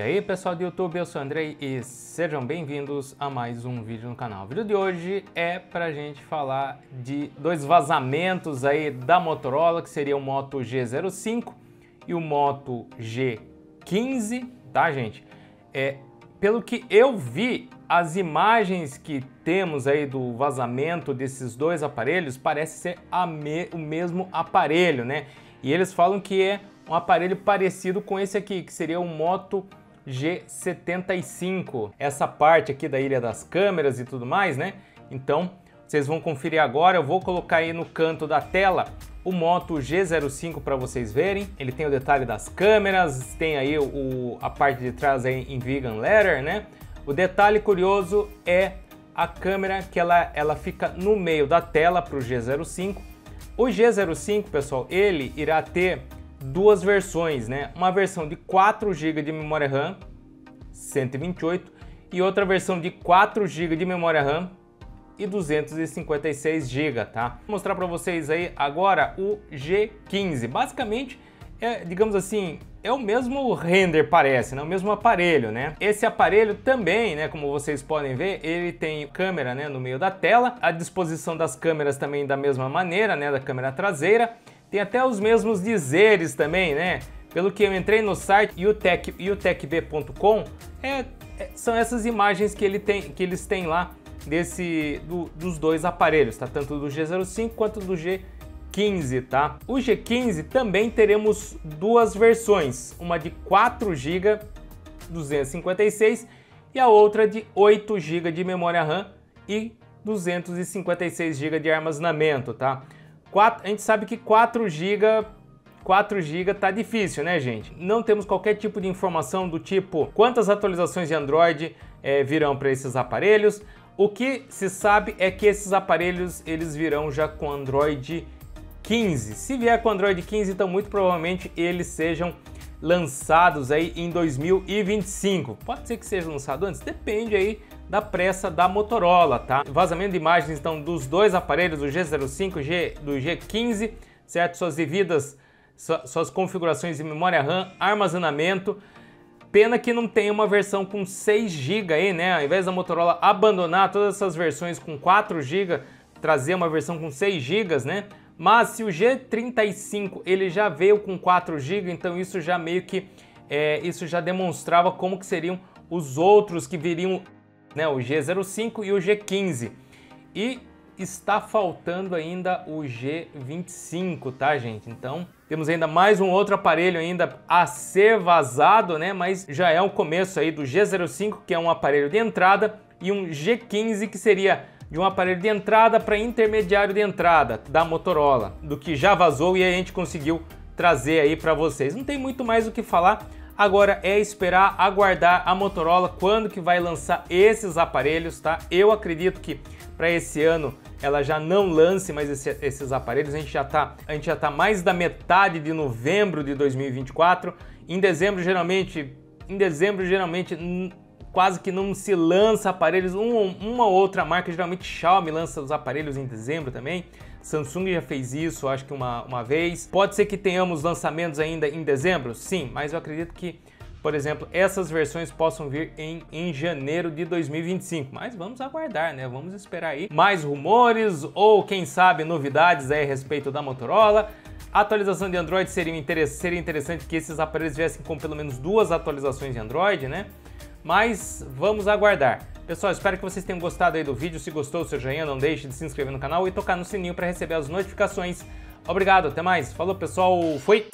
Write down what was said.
E aí pessoal do YouTube, eu sou o Andrei e sejam bem-vindos a mais um vídeo no canal. O vídeo de hoje é pra gente falar de dois vazamentos aí da Motorola, que seria o Moto G05 e o Moto G15, tá gente? É, pelo que eu vi, as imagens que temos aí do vazamento desses dois aparelhos parece ser me o mesmo aparelho, né? E eles falam que é um aparelho parecido com esse aqui, que seria o Moto G75. Essa parte aqui da ilha das câmeras e tudo mais, né? Então, vocês vão conferir agora. Eu vou colocar aí no canto da tela o Moto G05 para vocês verem. Ele tem o detalhe das câmeras, tem aí o, a parte de trás aí em vegan leather, né? O detalhe curioso é a câmera que ela, ela fica no meio da tela para o G05. O G05, pessoal, ele irá ter duas versões, né? Uma versão de 4 GB de memória RAM, 128, e outra versão de 4 GB de memória RAM e 256 GB, tá? Vou mostrar para vocês aí agora o G15. Basicamente, é, digamos assim, é o mesmo render parece, né? O mesmo aparelho, né? Esse aparelho também, né, como vocês podem ver, ele tem câmera, né, no meio da tela, a disposição das câmeras também da mesma maneira, né, da câmera traseira tem até os mesmos dizeres também, né? Pelo que eu entrei no site utecb.com, é, é, são essas imagens que, ele tem, que eles têm lá desse, do, dos dois aparelhos, tá? Tanto do G05 quanto do G15, tá? O G15 também teremos duas versões, uma de 4 GB 256 e a outra de 8 GB de memória RAM e 256 GB de armazenamento, tá? 4, a gente sabe que 4 GB 4 GB tá difícil, né, gente? Não temos qualquer tipo de informação do tipo quantas atualizações de Android é, virão para esses aparelhos. O que se sabe é que esses aparelhos eles virão já com Android 15. Se vier com Android 15, então muito provavelmente eles sejam lançados aí em 2025. Pode ser que seja lançado antes, depende aí da pressa da Motorola, tá? Vazamento de imagens então dos dois aparelhos, do G05 e do G15, certo? Suas devidas suas configurações de memória RAM, armazenamento. Pena que não tem uma versão com 6 GB aí, né? Ao invés da Motorola abandonar todas essas versões com 4 GB, trazer uma versão com 6 GB, né? Mas se o G35 ele já veio com 4 GB, então isso já meio que é, isso já demonstrava como que seriam os outros que viriam né, o G05 e o G15. E está faltando ainda o G25, tá, gente? Então, temos ainda mais um outro aparelho ainda a ser vazado, né? Mas já é o começo aí do G05, que é um aparelho de entrada, e um G15, que seria de um aparelho de entrada para intermediário de entrada da Motorola, do que já vazou e a gente conseguiu trazer aí para vocês. Não tem muito mais o que falar, Agora é esperar, aguardar a Motorola quando que vai lançar esses aparelhos, tá? Eu acredito que para esse ano ela já não lance mais esse, esses aparelhos. A gente já tá, a gente já tá mais da metade de novembro de 2024. Em dezembro geralmente, em dezembro geralmente quase que não se lança aparelhos. Um, uma outra marca, geralmente Xiaomi lança os aparelhos em dezembro também. Samsung já fez isso, acho que uma, uma vez. Pode ser que tenhamos lançamentos ainda em dezembro? Sim, mas eu acredito que, por exemplo, essas versões possam vir em, em janeiro de 2025. Mas vamos aguardar, né? Vamos esperar aí mais rumores ou, quem sabe, novidades aí a respeito da Motorola. Atualização de Android seria, seria interessante que esses aparelhos viessem com pelo menos duas atualizações de Android, né? Mas vamos aguardar. Pessoal, espero que vocês tenham gostado aí do vídeo. Se gostou, seu joinha, não deixe de se inscrever no canal e tocar no sininho para receber as notificações. Obrigado, até mais. Falou, pessoal. Fui!